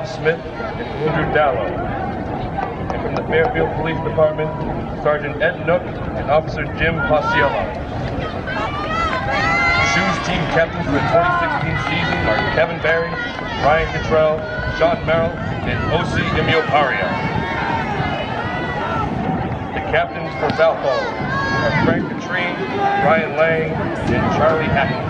Bob Smith and Andrew Dallow. And from the Fairfield Police Department, Sergeant Ed Nook and Officer Jim Paciello. Shoes team captains for the 2016 season are Kevin Barry, Ryan Cottrell, Sean Merrill, and O.C. Emil Paria. The captains for Valpo are Frank Katrine, Ryan Lang, and Charlie Hatton.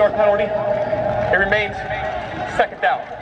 Yard penalty. It remains second down.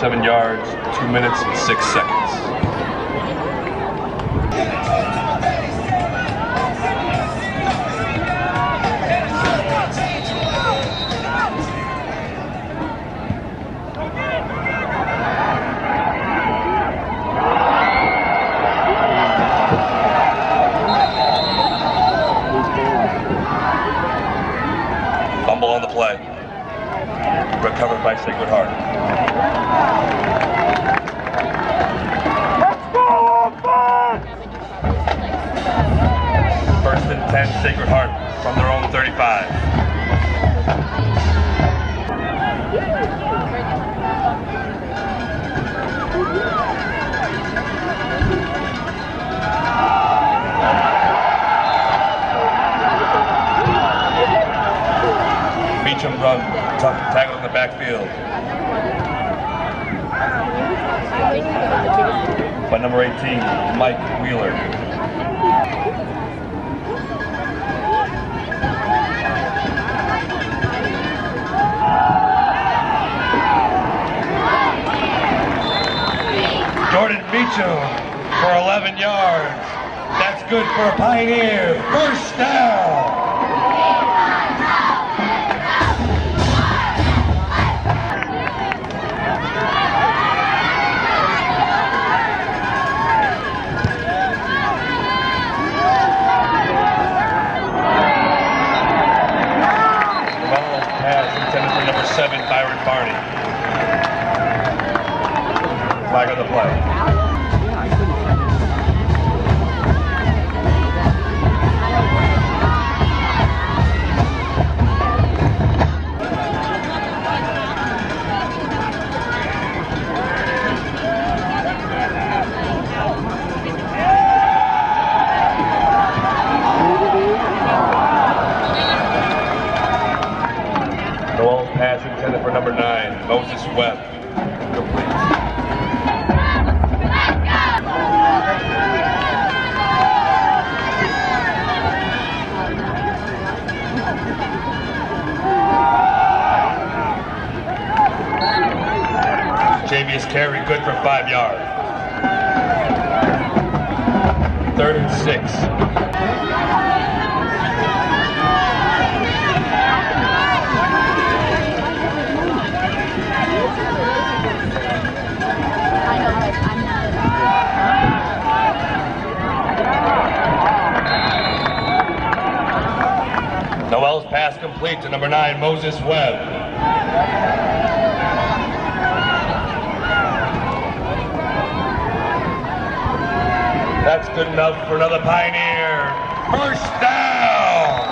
77 yards, two minutes and six seconds. Six. Noel's pass complete to number nine, Moses Webb. Good enough for another Pioneer. First down.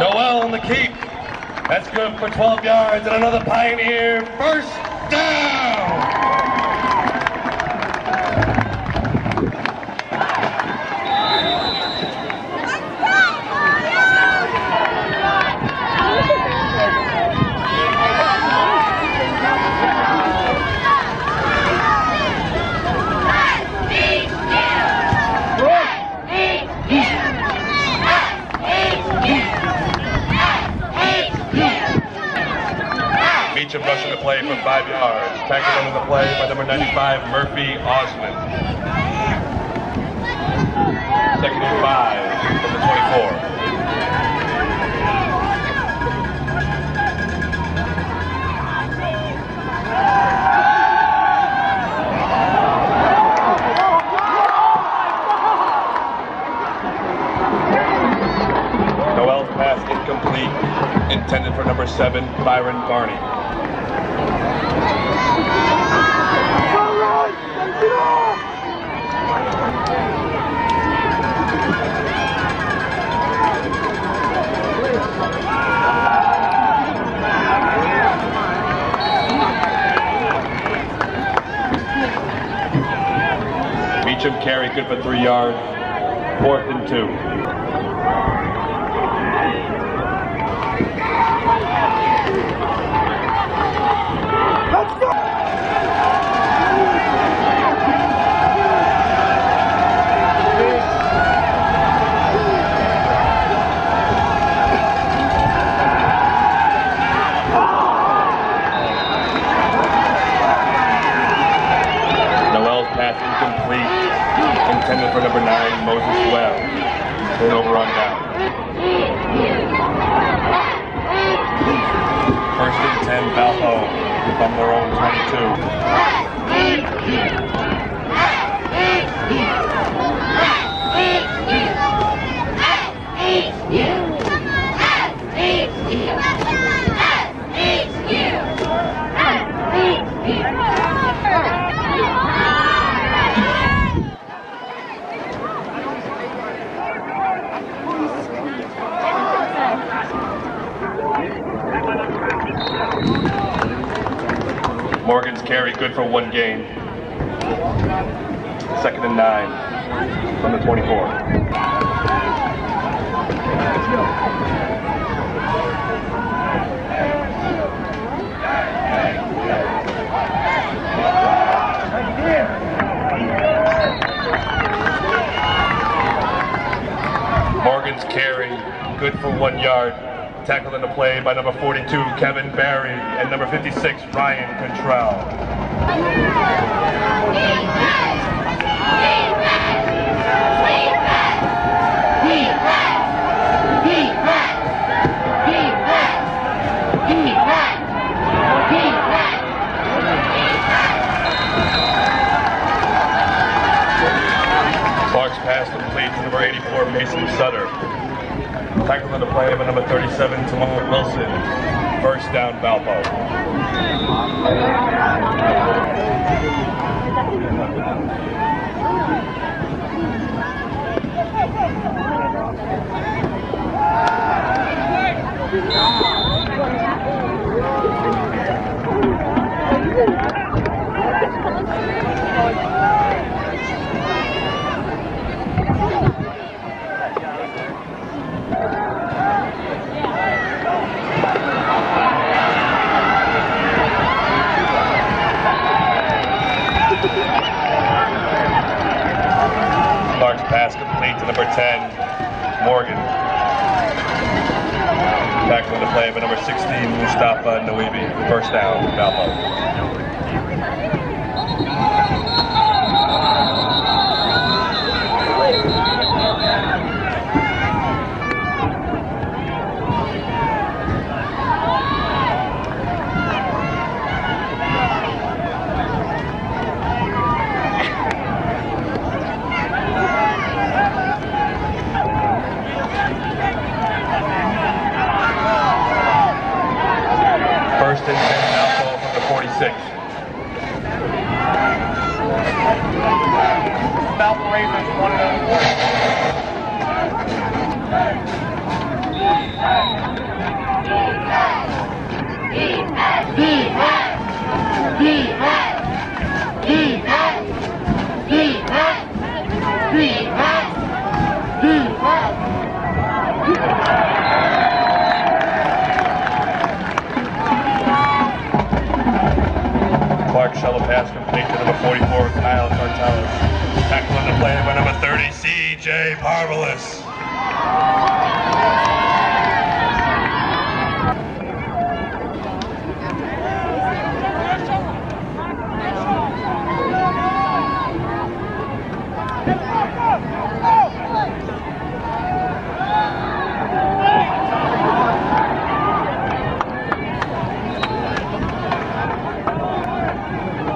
Noel on the keep. That's good for 12 yards and another Pioneer first down. Meacham rushing the play for five yards. Tackled under the play by number 95, Murphy Osmond. Second and five from the 24. Noel's pass incomplete, intended for number seven, Byron Barney. Meacham carry good for three yards. Fourth and two. Noel's pass incomplete, intended for number nine, Moses Webb. Turnover on down. First and ten, Valpo from their own 22. Morgan's carry good for one gain. Second and nine from the 24. Morgan's carry, good for one yard. Tackled in the play by number 42, Kevin Barry, and number 56, Ryan Cottrell. Clark's pass complete to number 84, Mason Sutter. Tackle the play by number 37, Tamar Wilson. First down, Valpo. Finley to number 10, Morgan. Back on the play by number 16, Mustafa Nawibi. First down, Valpo. Clark shuttle pass complete to number 44, Kyle Cartelis. Tackle on the play by number 30, CJ Parvalis.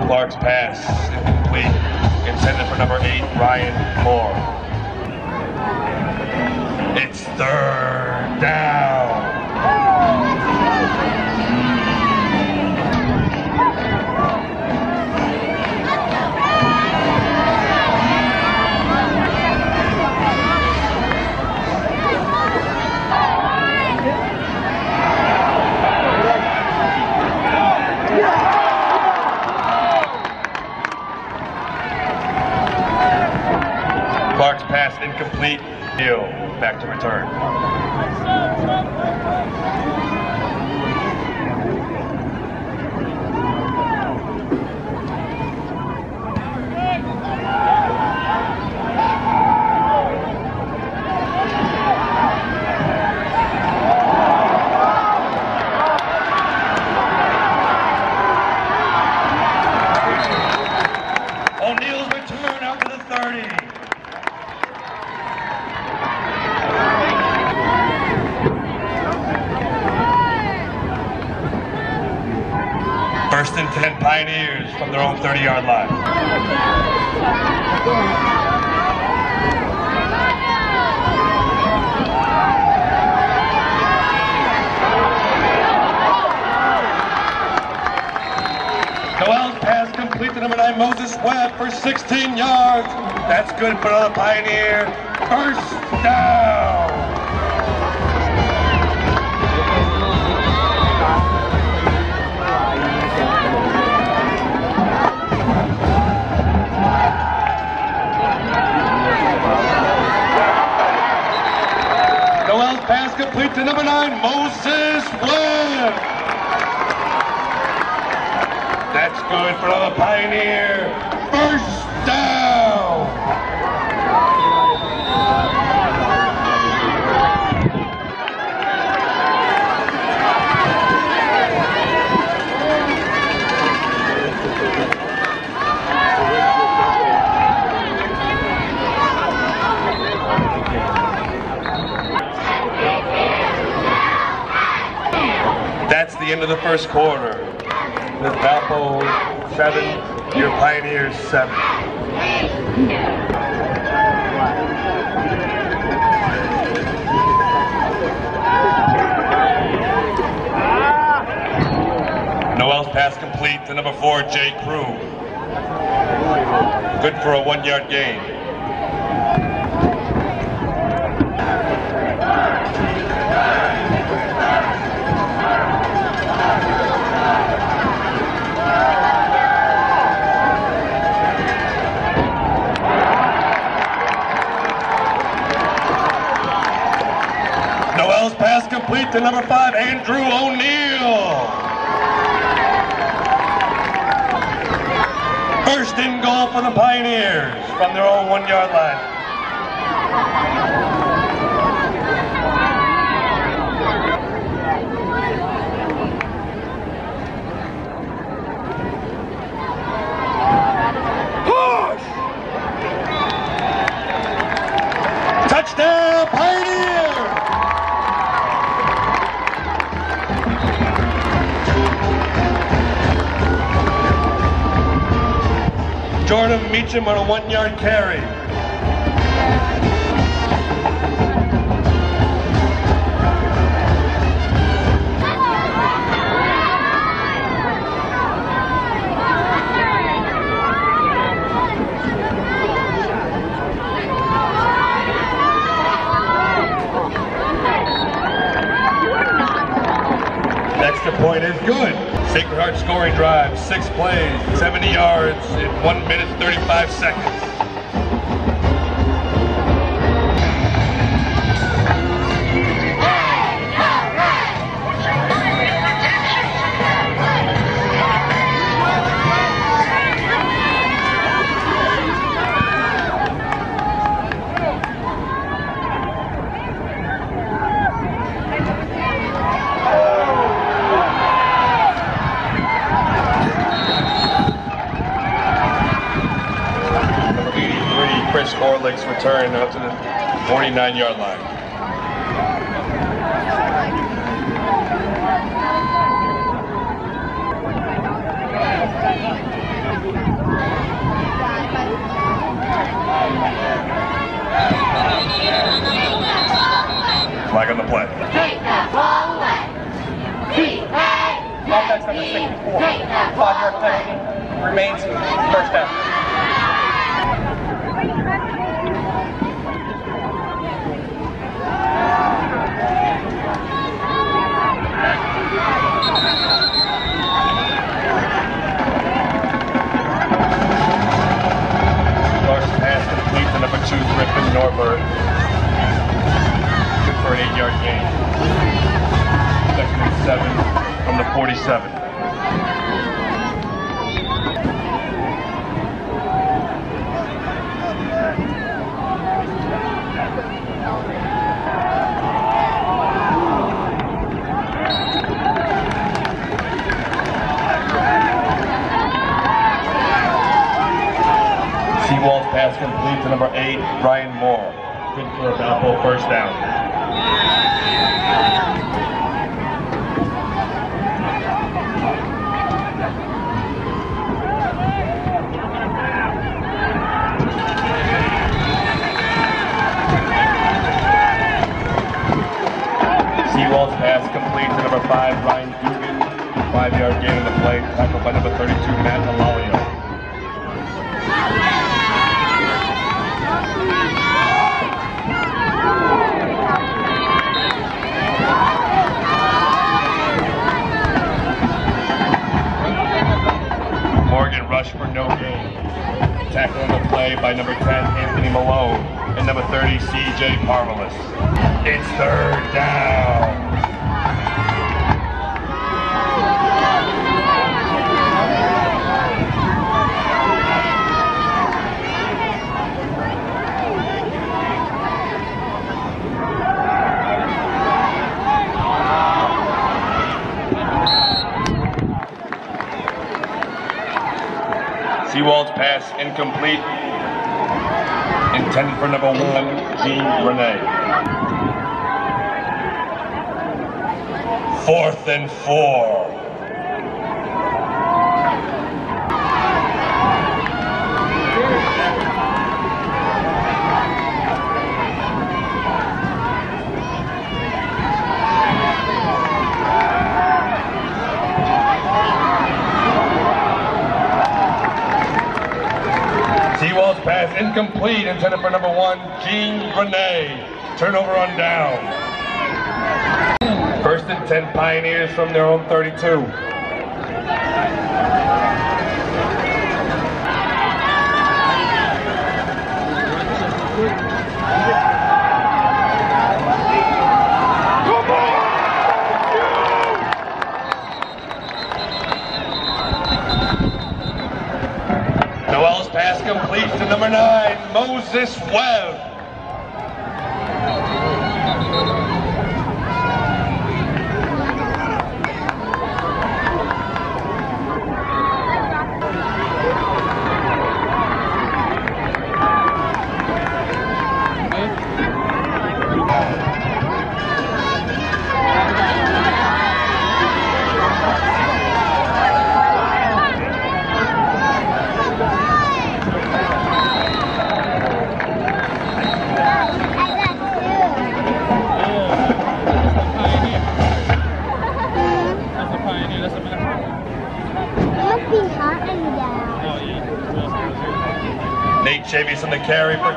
Clark's pass incomplete. Intended for number eight, Ryan Moore. It's third down. Clark's pass incomplete. Deal. Back to return. O'Neill's return out to the 30. First and 10 Pioneers from their own 30 yard line. Noel's pass complete to number 9 Moses Webb for 16 yards. That's good for the Pioneer. First down. To number nine, Moses Webb. That's good for the Pioneer. First down. That's the end of the first quarter. With Valpo seven, your Pioneers seven. Noel's pass complete to number four, Jay Crew. Good for a one-yard gain. Noel's pass complete to number five, Andrew O'Neill. First in goal for the Pioneers from their own one-yard line. Morgan Meacham on a one-yard carry. Extra point is good. Sacred Heart scoring drive, six plays, 70 yards in one minute 35 seconds. 49-yard line. Two, Norberg. Good for an eight-yard gain. Second and seven from the 47. Seawald's pass complete to number eight, Ryan Moore. Good for a Valpo first down. Seawald's pass complete to number five, Ryan Dugan. Five-yard gain on the play, tackled by number 32, Matt Alalio. Morgan rushed for no. Tackle on the play by number 10, Anthony Malone, and number 30, CJ Parmalis. It's third down. Seawald's pass incomplete. Intended for number one, Jean Renee. Fourth and four. Seawald's pass incomplete, for number one, Jean Renee. Turnover on down. First and 10 Pioneers from their own 32. Noel's pass complete to number nine, Moses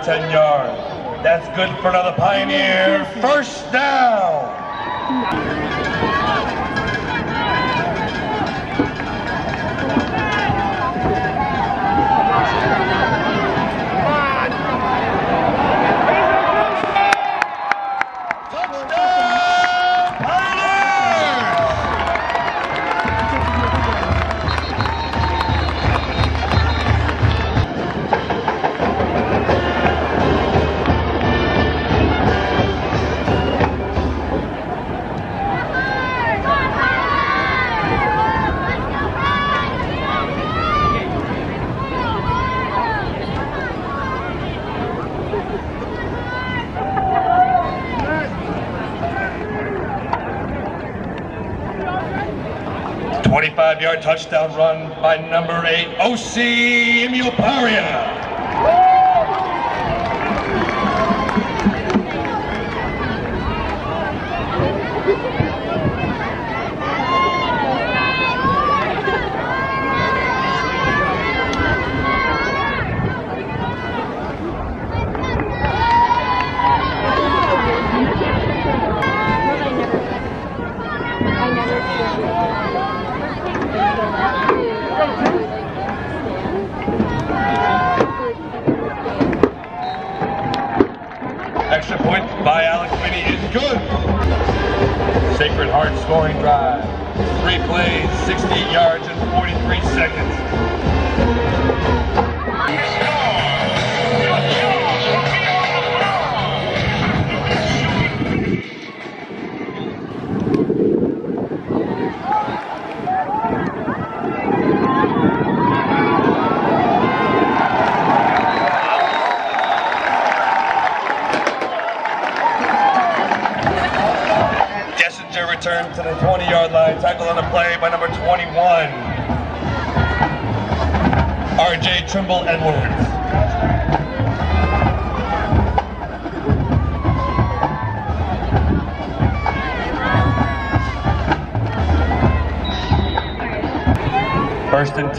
10 yards. That's good for another Pioneer. First down. Yard touchdown run by number eight, OC Emilparia.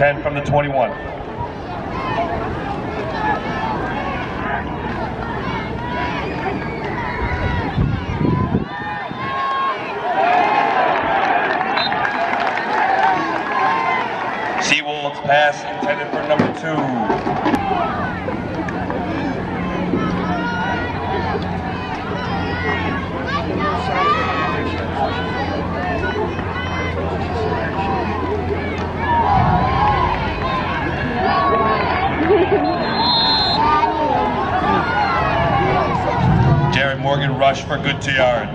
10 from the 21. Seawald's pass intended for number two. Jared Morgan rush for good two yard.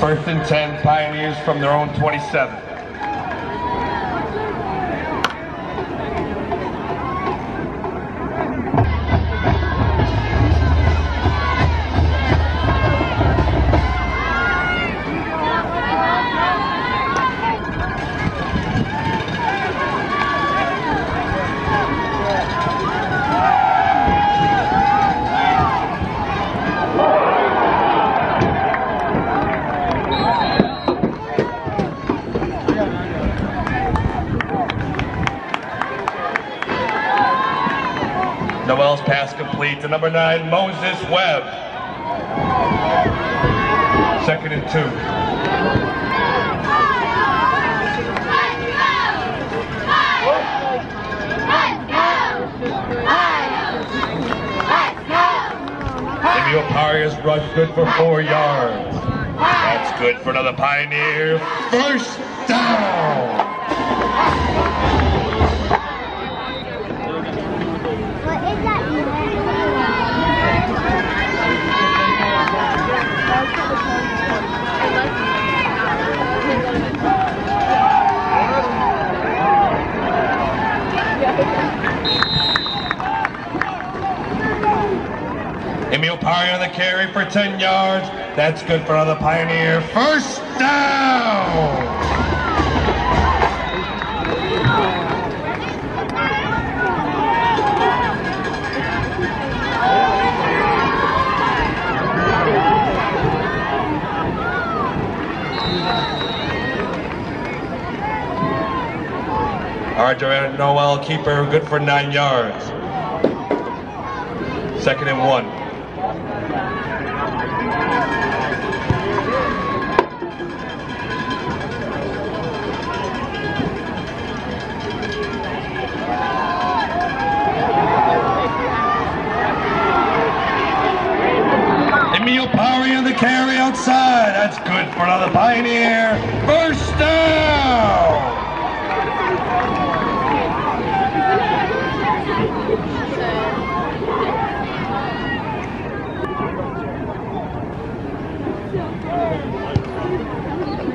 First and 10 Pioneers from their own 27. Number nine, Moses Webb. Second and two. Emil Parias rush good for four yards. That's good for another Pioneer. First carry for 10 yards. That's good for another Pioneer. First down! All right, Joanna Noel, keeper, good for nine yards. Second and one. Another Pioneer. First down.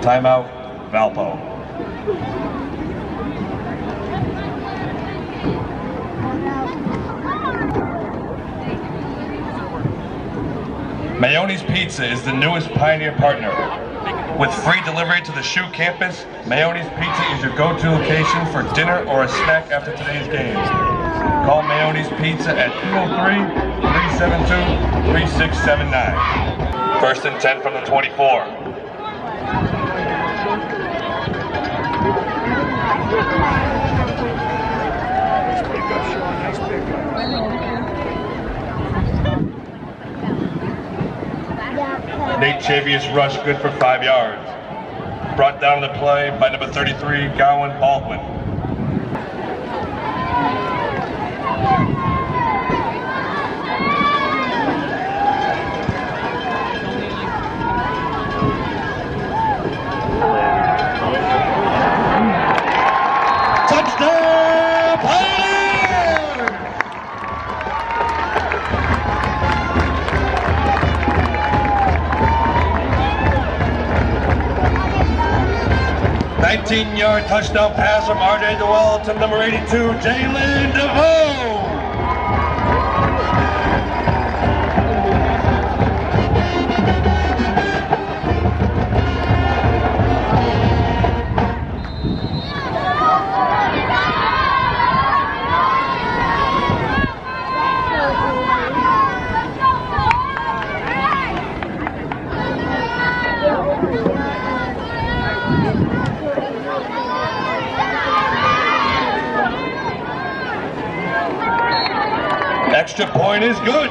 Timeout, Valpo. Mayone's Pizza is the newest Pioneer partner. With free delivery to the SHU campus, Mayone's Pizza is your go-to location for dinner or a snack after today's game. Call Mayone's Pizza at 203-372-3679. First and 10 from the 24. Nate Chavius rush good for five yards. Brought down the play by number 33, Gowan Baldwin. 19-yard touchdown pass from RJ Noel to number 82, Jalen DeVoe. Point is good.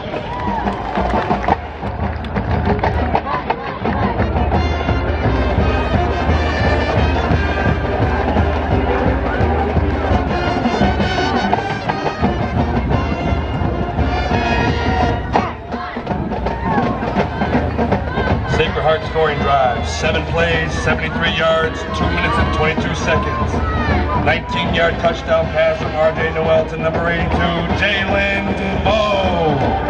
Sacred Heart scoring drive. Seven plays, 73 yards, 2 minutes and 22 seconds. 19-yard touchdown pass from RJ Noel to number 82, Jalen DeVoe.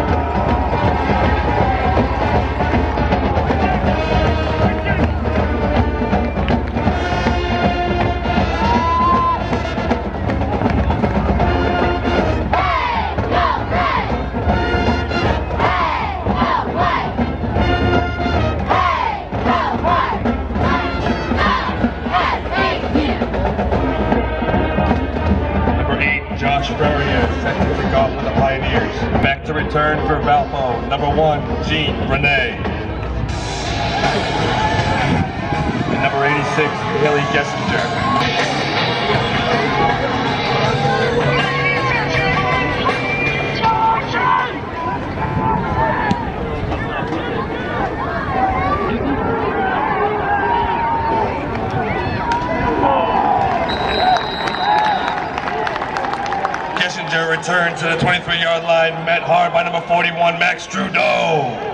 Gessinger. Kissinger returned to the 23-yard line, met hard by number 41, Max Trudeau.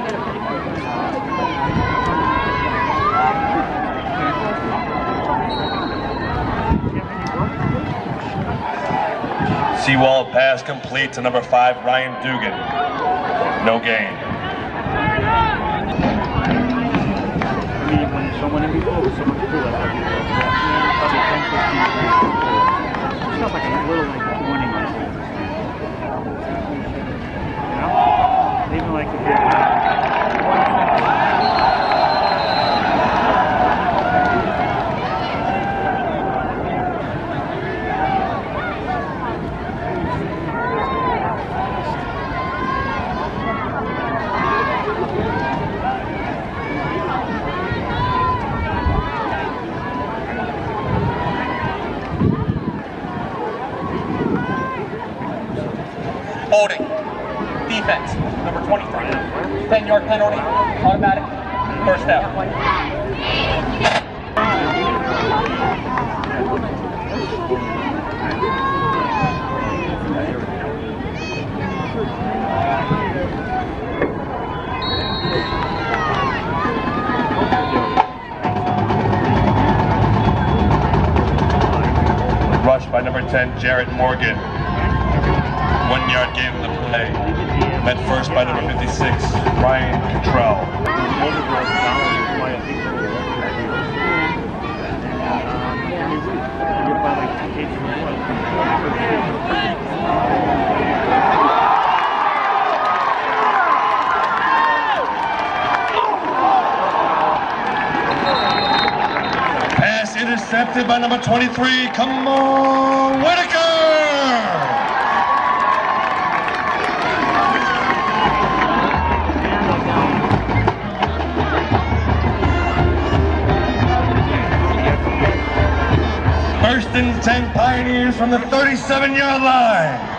Seawald pass complete to number five, Ryan Dugan. No gain. I mean, when someone in before was someone cool, I thought you were yeah, probably 10, 15 It's not like a little like 20 minutes. You know? Even like if you're Holding. Defense, number 23. 10 yard penalty, automatic, first down. Rush by number 10, Jarrett Morgan. One yard gain on the play. Met first by number 56, Ryan Cottrell. Pass intercepted by number 23. Come on, Whitaker! 10 from the 37 yard line.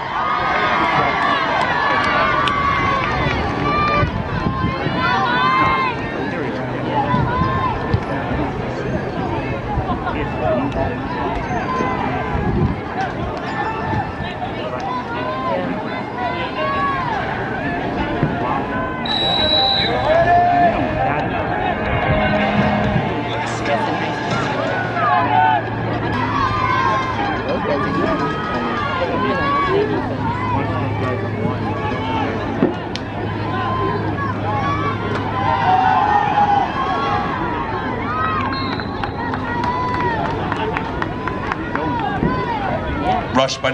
Rushed by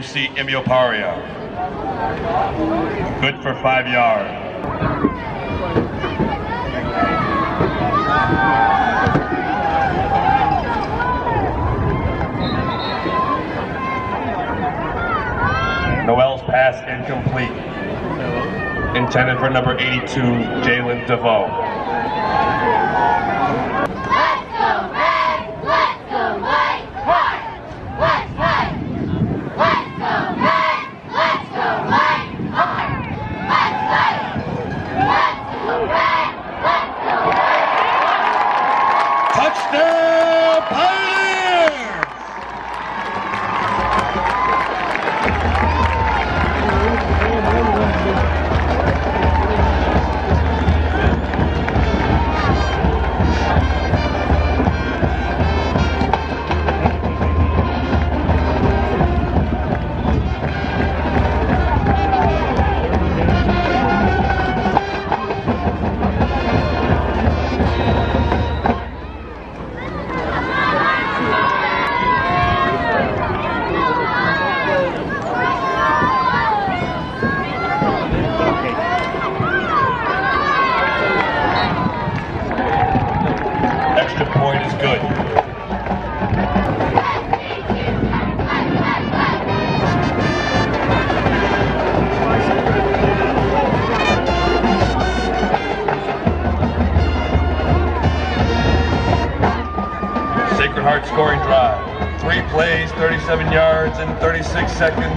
number 8, OC Imioparia. Good for five yards. Noel's pass incomplete. Intended for number 82, Jalen DeVoe. 36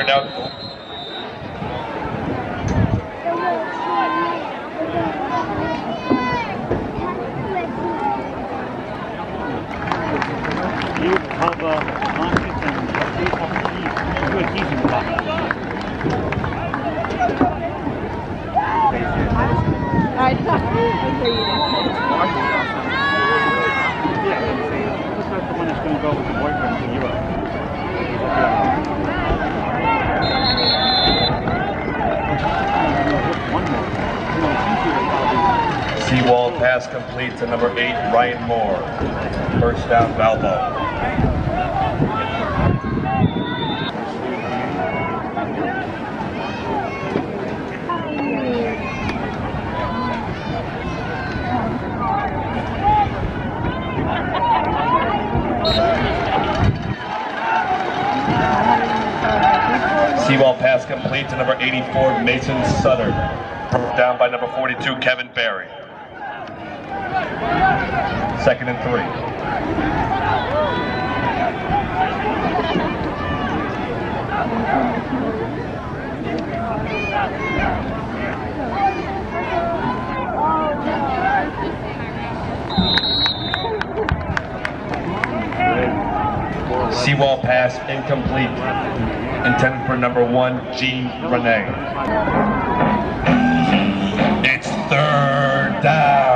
Returned out. You have uh, market and you are the back. Yeah, that's the going to go with the boyfriend to Europe. One more. You know, it's easier to probably Seawald pass complete to number eight, Ryan Moore. First down, Valpo. Seawald pass complete to number 84, Mason Sutter. Down by number 42, Kevin Barry. Second and three. Seawald pass incomplete. Intended for number one, Gene Renee. Third down.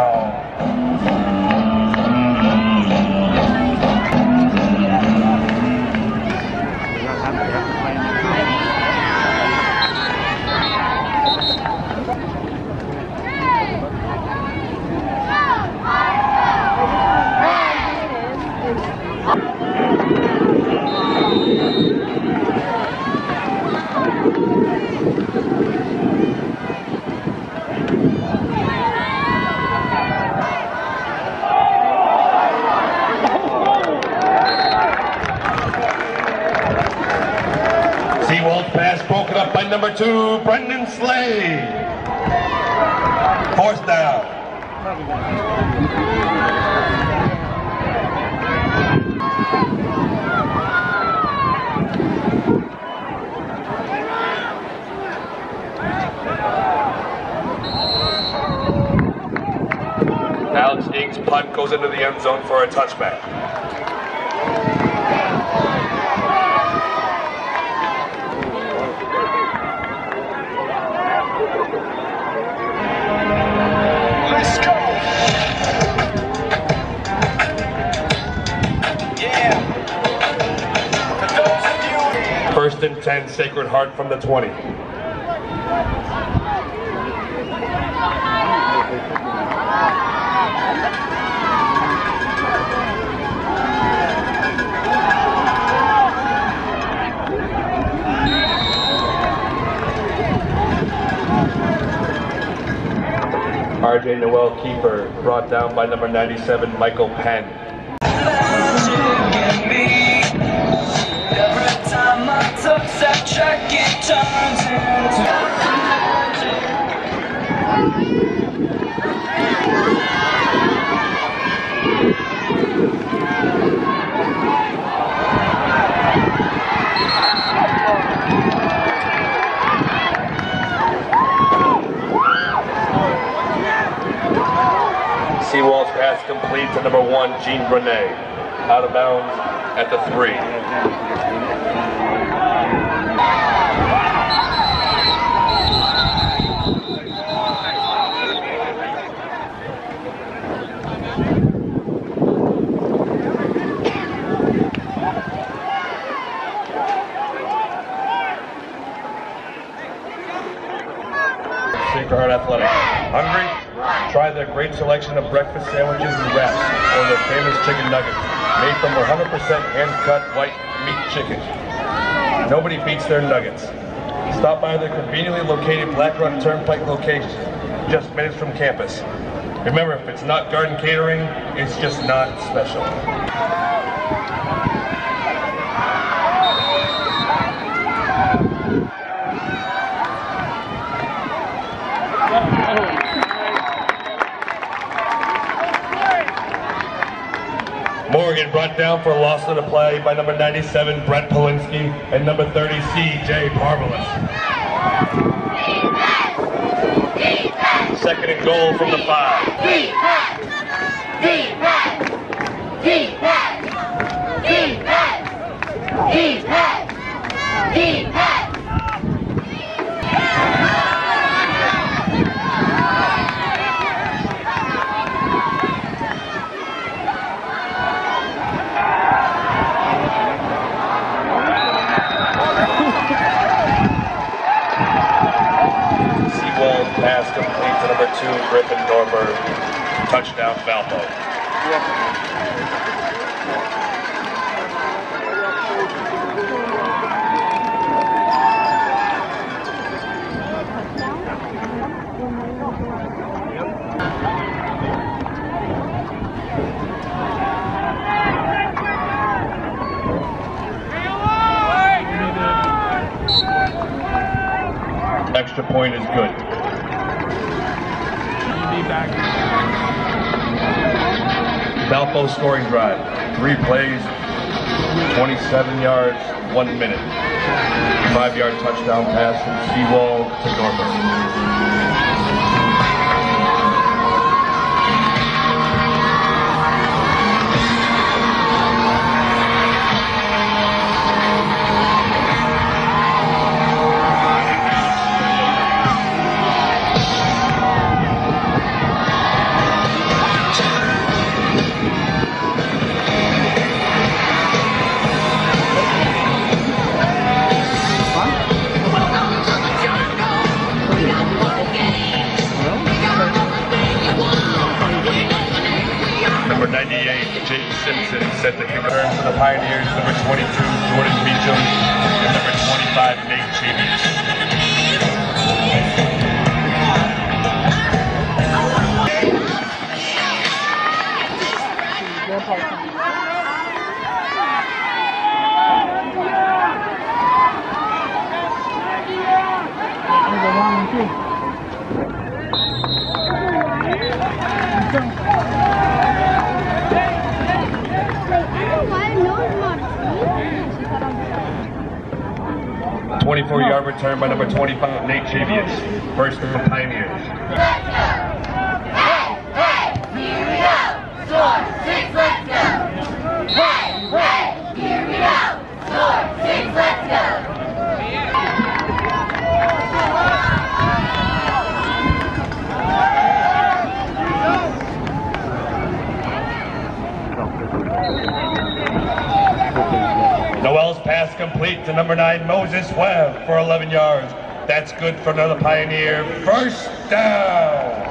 By number two, Brendan Slade. Fourth down. Alex Ings punt goes into the end zone for a touchback. And 10, Sacred Heart from the 20. RJ Noel Keeper brought down by number 97, Michael Penn. That track, it turns into Seawald's pass complete to number one, Gene Renee. Out of bounds at the three. Sacred Heart Athletic. Hungry? Try their great selection of breakfast sandwiches and wraps, or their famous chicken nuggets, made from 100% hand-cut white meat chicken. Nobody beats their nuggets. Stop by their conveniently located Black Rock Turnpike location, just minutes from campus. Remember, if it's not garden catering, it's just not special. Morgan brought down for loss of the play by number 97, Brett Polinsky, and number 30, C.J. Parvelis. Second and goal from the five. Defense! Defense! Defense! Defense! Defense! Seawald pass complete to number two, Griffin Norberg. Touchdown, Valpo. Extra point is good. Valpo scoring drive. Three plays, 27 yards, one minute. Five yard touchdown pass from Seawald to Norberg. 25, Nate Chabius. First for the Pioneers. Let's go! Hey, hey, here we go! Score six, let's go! Hey, hey, here we go! Score six, let's go! Noel's pass complete to number 9, Moses Webb for 11 yards. That's good for another Pioneer. First down.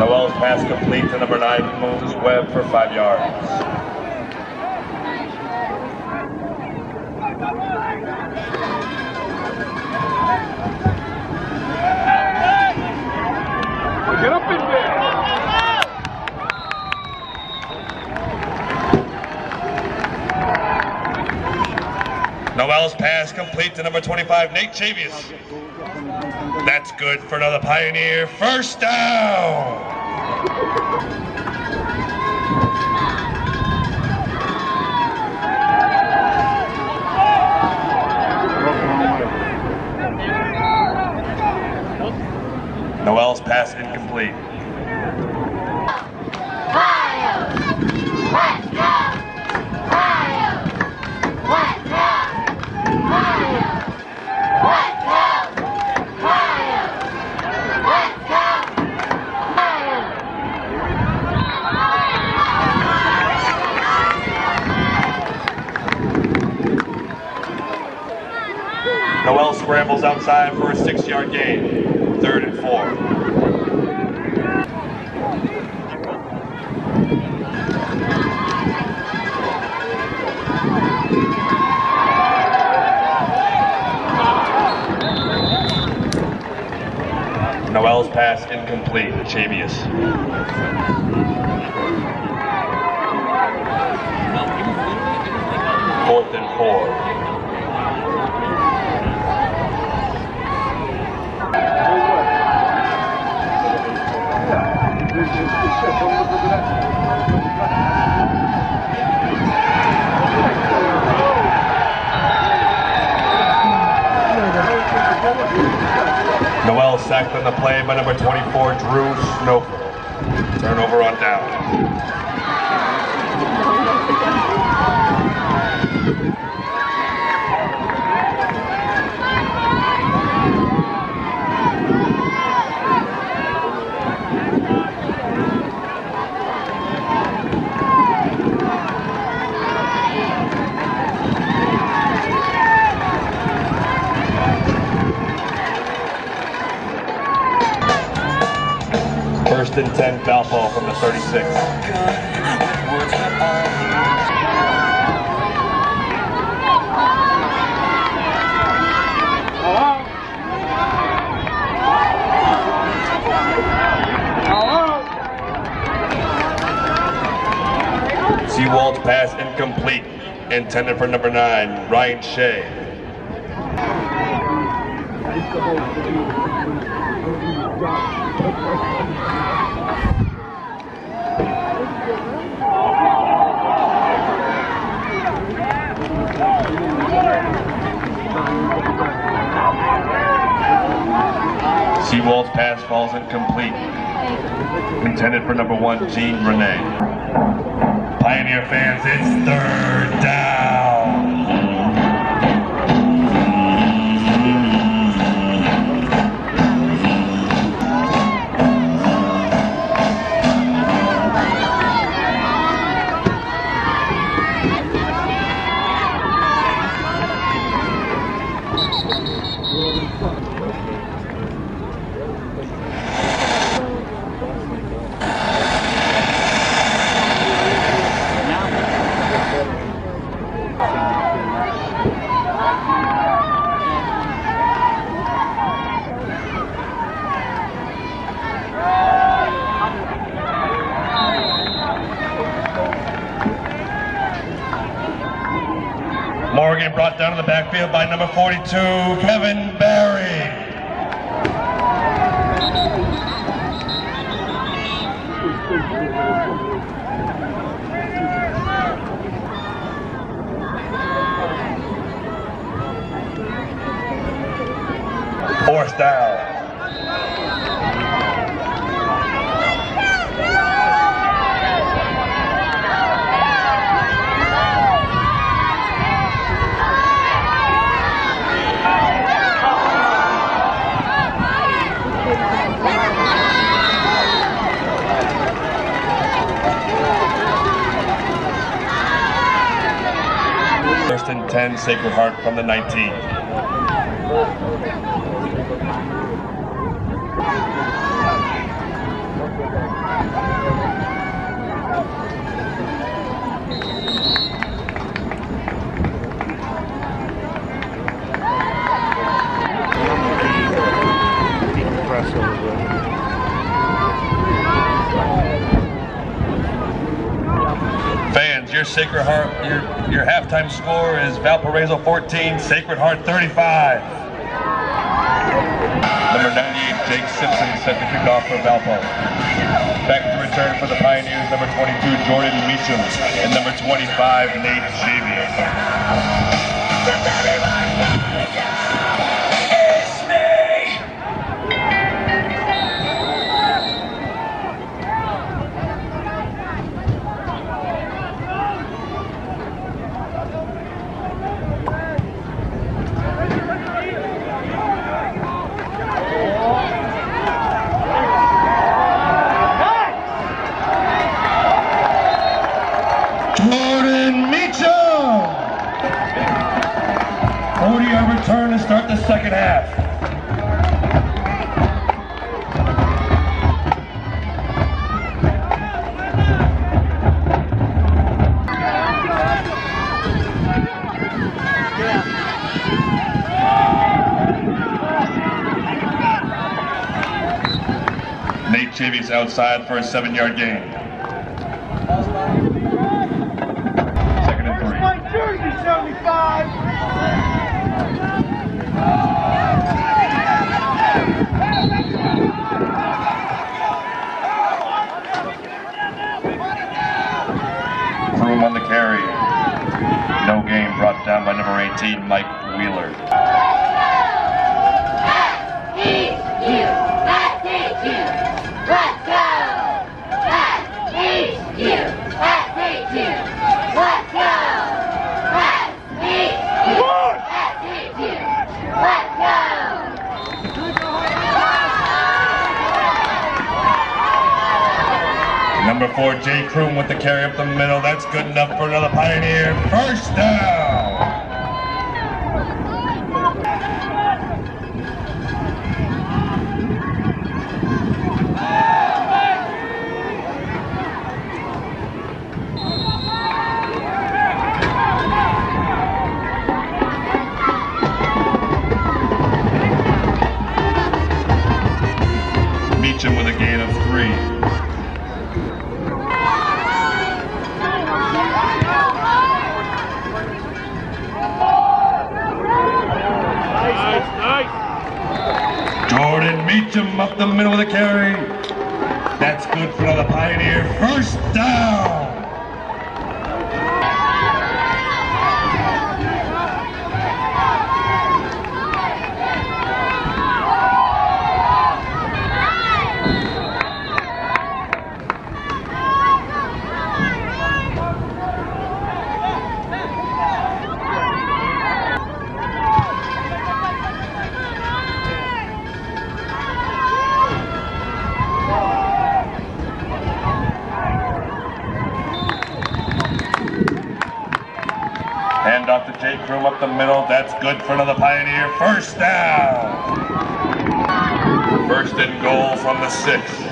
Noel's pass complete to number 9, Moses Webb for 5 yards. Get up in there. Noel's pass complete to number 25, Nate That's good for another Pioneer. First down. Noel's pass incomplete. Ohio! Let's go! Ohio! Let's go! Ohio! Let's go! Ohio! Let's go! Ohio! Noel scrambles outside for a six yard gain. Third and four. Noel Noel's pass incomplete. Chavius. Fourth and four. Noel sacked on the play by number 24, Drew Snowfall. Turnover on down. First and 10, Valpo from the 36. Seawald's pass incomplete. Intended for number nine, Ryan Shea. Seawald's pass falls incomplete. Intended for number one, Gene Renee. Pioneer fans, it's third down. Sacred Heart from the 19. Fans, your Sacred Heart, your, your halftime score is Valparaiso 14, Sacred Heart 35. Number 98, Jake Simpson set the kickoff for Valpo. Back to return for the Pioneers, number 22, Jordan Meacham, and number 25, Nate Javier. Second half. Nate Davies outside for a seven-yard gain. Second and three. My jersey, 75. Kroom on the carry. No game brought down by number 18, Mike Wheeler. Let's go! Let's go! Let's go! Number four, Jay Kroom with the carry up the middle. That's good enough for another Pioneer. First down. Meacham with a gain of three. Jordan Meacham up the middle of the carry. That's good for the Pioneer. First down. Hand off to Jay Kroom up the middle. That's good for another Pioneer. First down. First and goal from the six.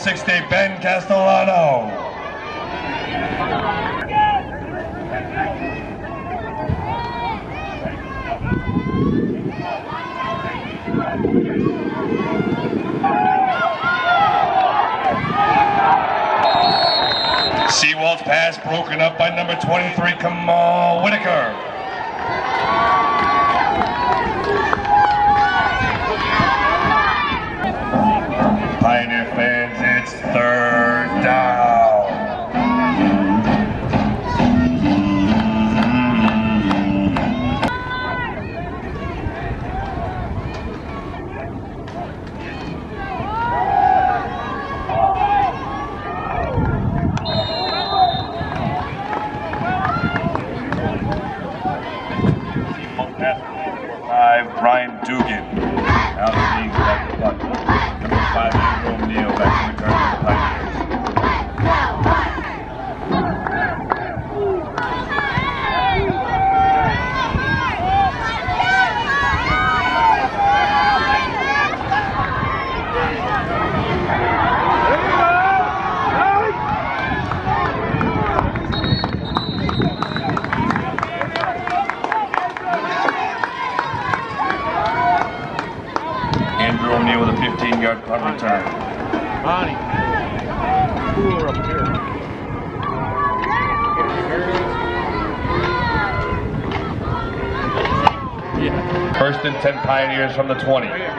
60, Ben Castellano. Seawald's pass broken up by number 23, Kamal Whitaker. Pioneers from the 20.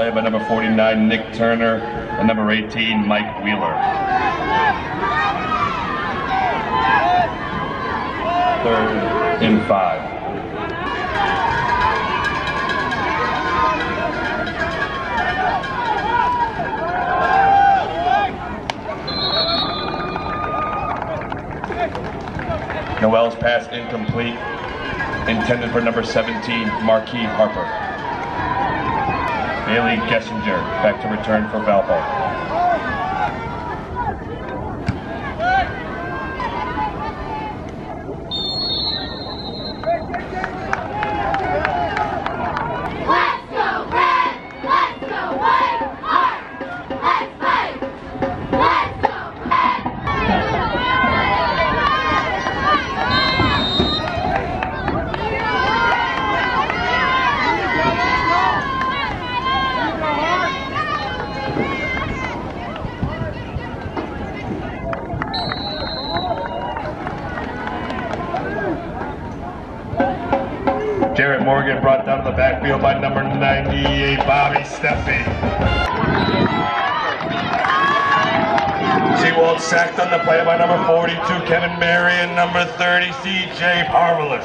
played by number 49, Nick Turner, and number 18, Mike Wheeler. Third and five. Noel's pass incomplete, intended for number 17, Marquis Harper. Bailey Gessinger back to return for Valpo. DBA Bobby Steffi. Seawald sacked on the play by number 42, Kevin Marion, number 30, CJ Parvelis.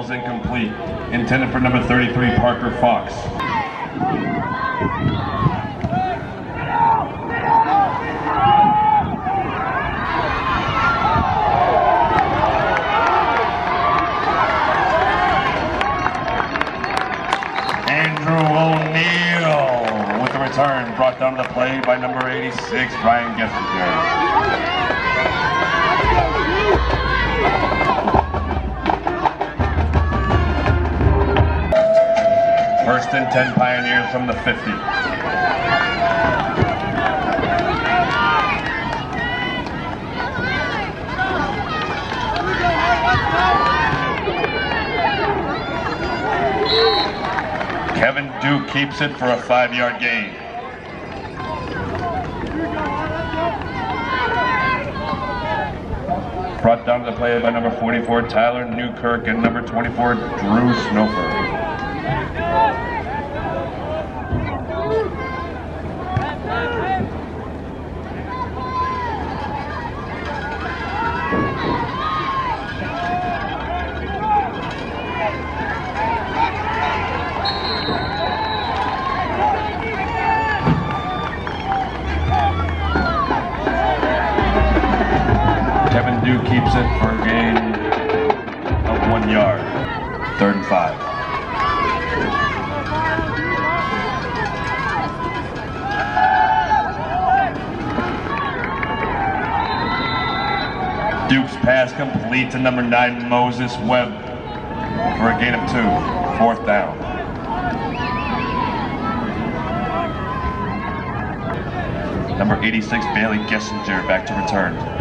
Falls incomplete. Intended for number 33, Parker Fox. Andrew O'Neill with the return, brought down to the play by number 86, Brian Gessinger. 10 Pioneers from the 50. Kevin Duke keeps it for a five-yard gain. Brought down to the play by number 44, Tyler Newkirk, and number 24, Drew Snowford. Kevin Duke keeps it for a gain of one yard. Third and five. Duke's pass complete to number nine, Moses Webb, for a gain of two. Fourth down. Number 86, Bailey Gessinger, back to return.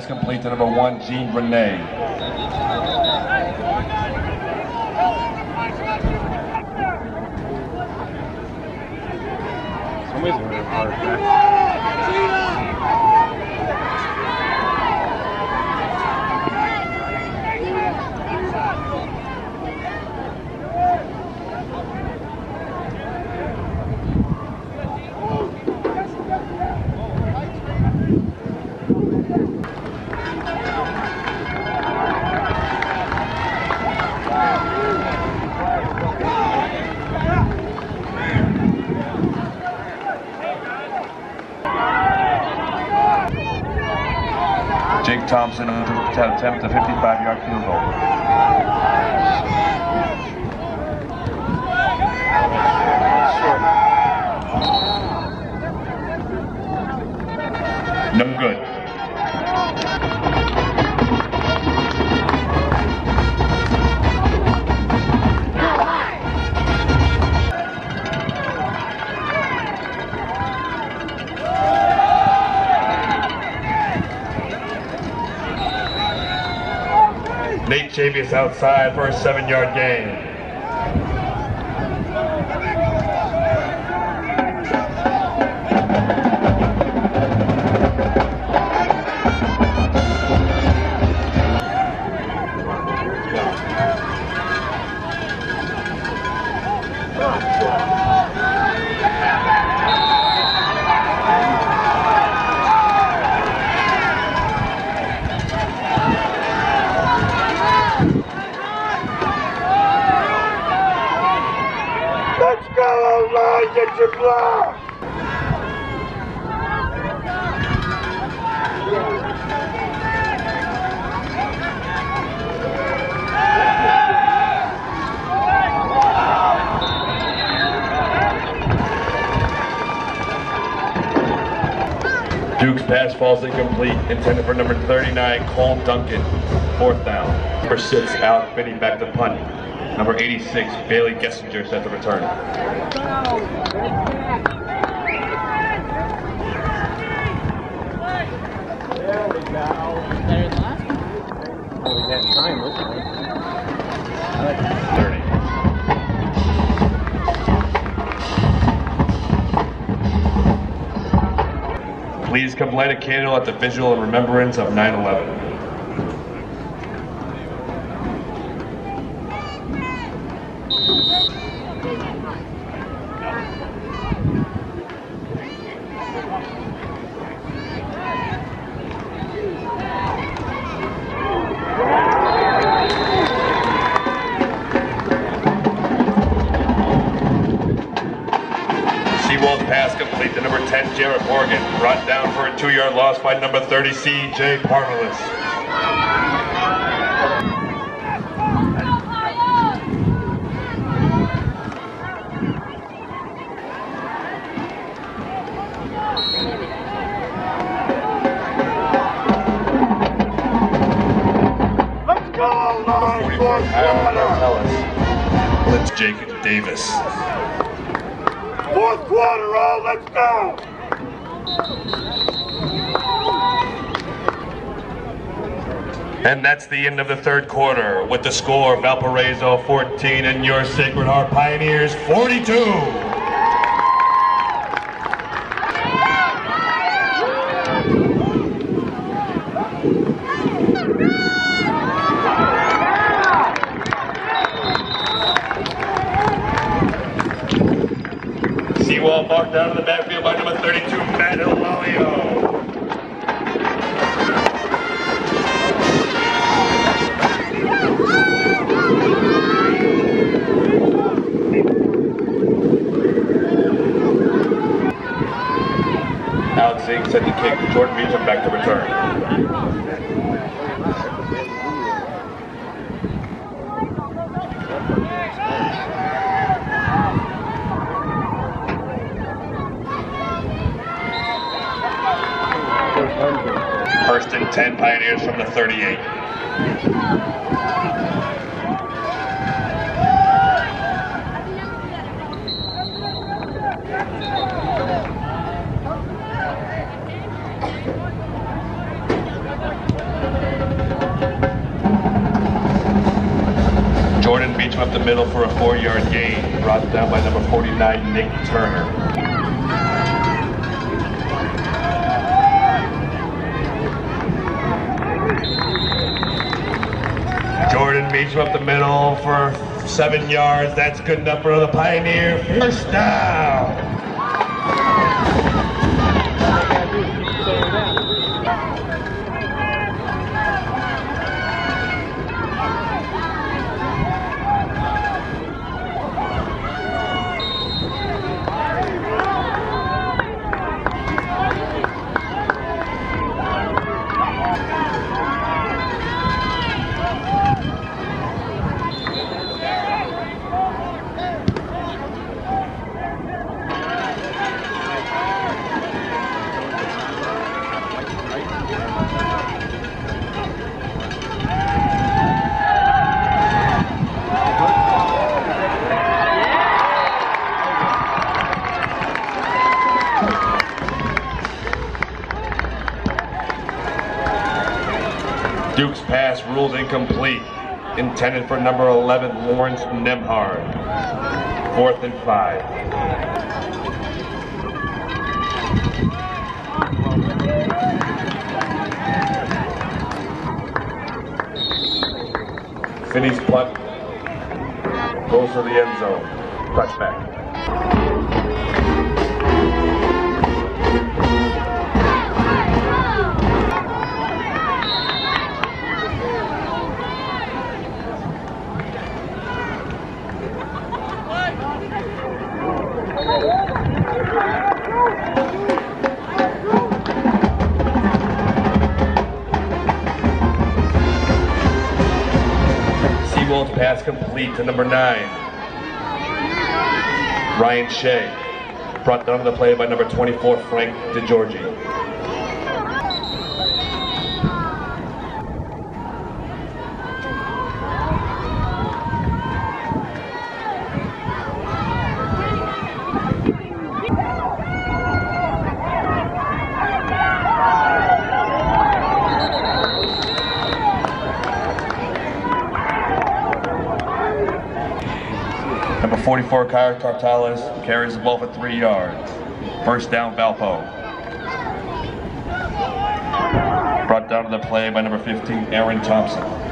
Pass complete to number one, Gene Renee. Somebody's having a heart attack. Jake Thompson to attempt a outside for a seven-yard gain. Falls incomplete, intended for number 39, Cole Duncan. Fourth down. Number six, Alec Finney back to punt. Number 86, Bailey Gessinger set to return. Thirty. Please come light a candle at the vigil in remembrance of 9 11. By number 30, C.J. Parmalis. Let's go, online, 44, fourth Kyle quarter! Martellus. Blitz Jake Davis. Fourth quarter, all, let's go! And that's the end of the third quarter with the score Valparaiso 14 and your Sacred Heart Pioneers 42. Pass ruled incomplete. Intended for number 11, Lawrence Nemhard. Fourth and five. Finney's punt goes to the end zone. Touchback. To number nine. Ryan Shea. Brought down the play by number 24, Frank DeGiorgi. Number 44, Kyra Tartales carries the ball for three yards. First down, Valpo. Brought down to the play by number 15, Aaron Thompson.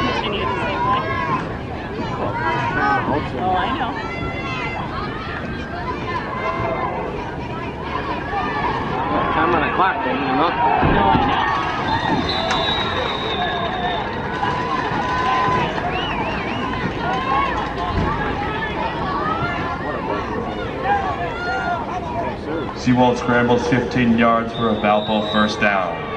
Continue the same way. Oh, I know. Time on the clock, then, you know. No, I know. Seawald scrambles 15 yards for a Valpo first down.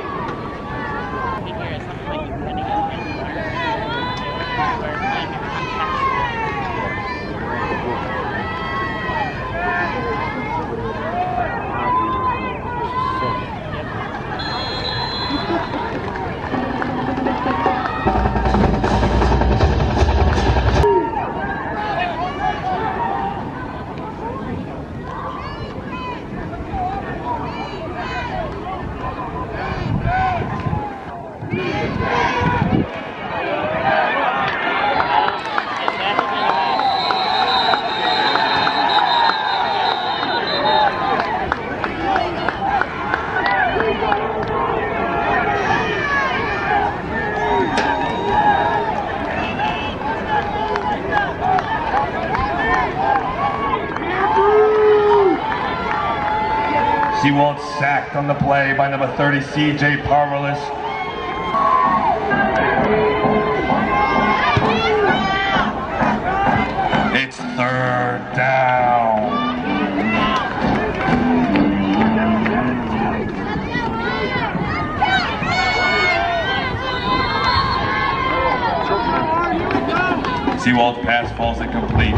On the play by number 30, CJ Powerless. It's third down. Seawald pass falls incomplete.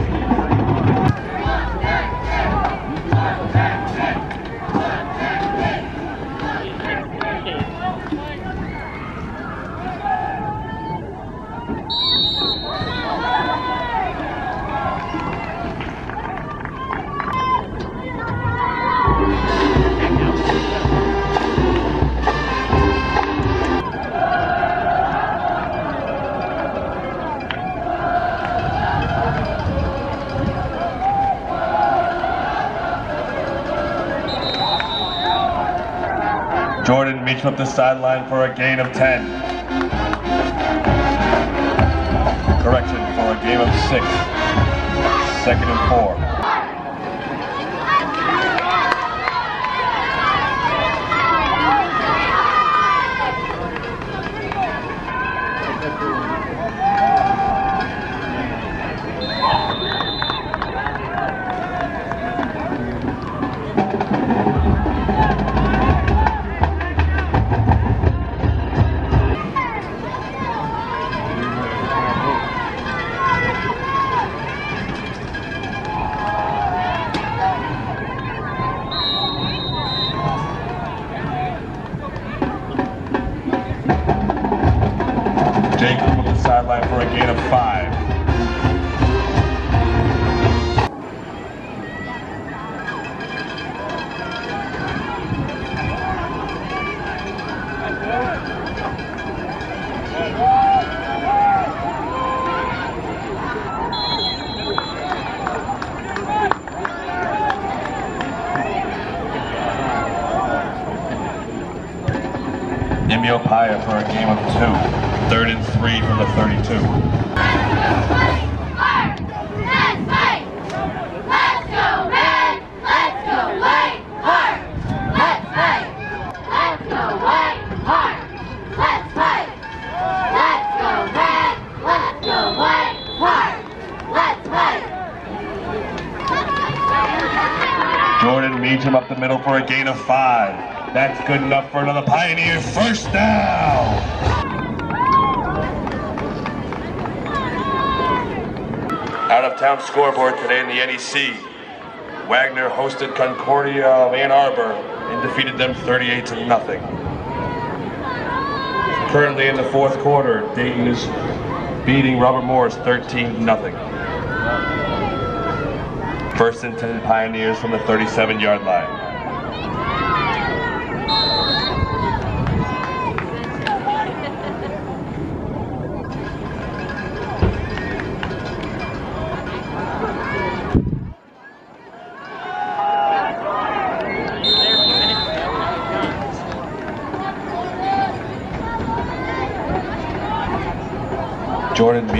up the sideline for a gain of 10. Correction, for a gain of 6. Second and 4. The sideline for a gain of five. NEC. Wagner hosted Concordia of Ann Arbor and defeated them 38 to nothing. Currently in the fourth quarter, Dayton is beating Robert Morris 13 to nothing. First and 10 Pioneers from the 37 yard line.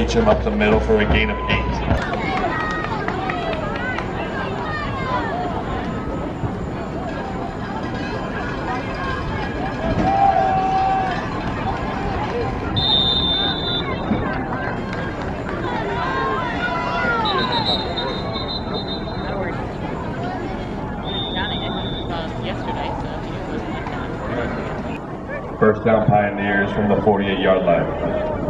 Meets him up the middle for a gain of eight. yesterday, so he was like that. First down Pioneers from the 48 yard line.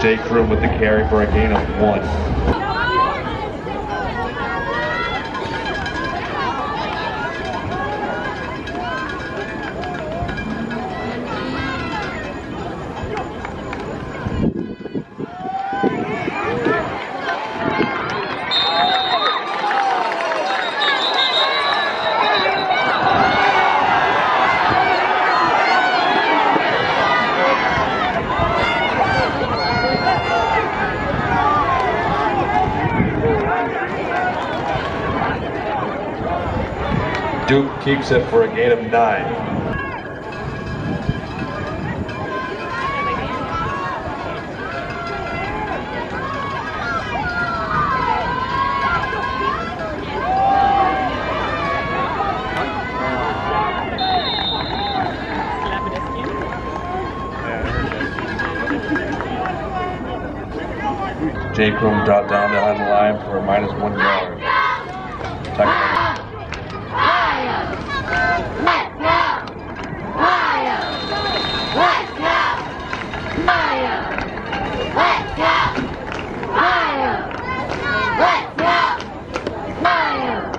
Jake Kroom with the carry for a gain of one. Duke keeps it for a gain of nine. Jake Kroom dropped down behind the line for a minus one yard. Technical. Fire! Let's go! Fire! Let's go! Fire! Let's go! Fire!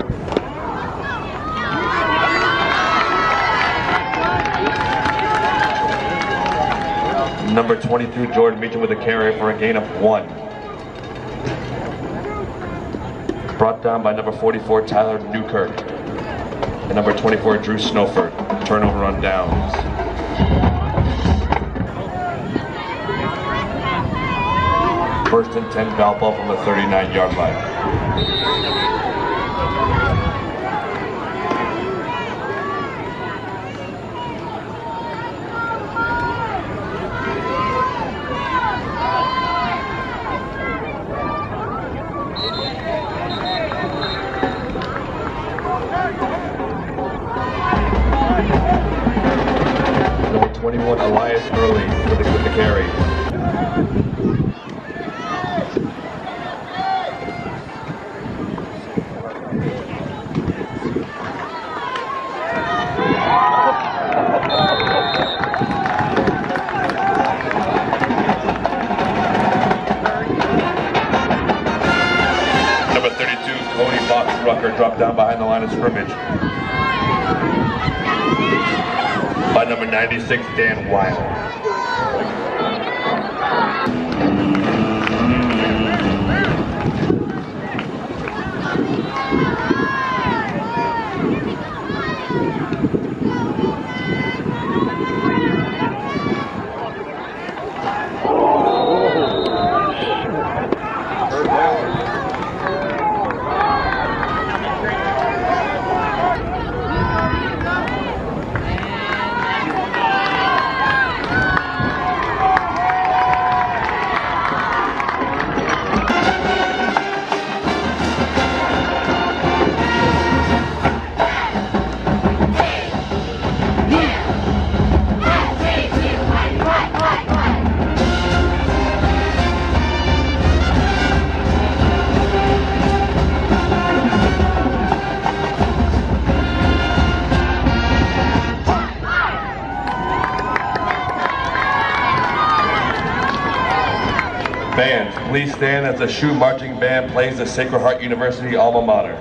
Number 22, Jordan Meacham with a carry for a gain of one. Brought down by number 44, Tyler Newkirk. And number 24, Drew Snowford. Turnover on downs. First and 10 Valpo from the 39 yard line. Please stand as the SHU Marching Band plays the Sacred Heart University alma mater.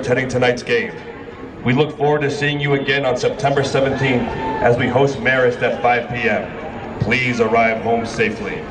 Attending tonight's game. We look forward to seeing you again on September 17th as we host Marist at 5 p.m. Please arrive home safely.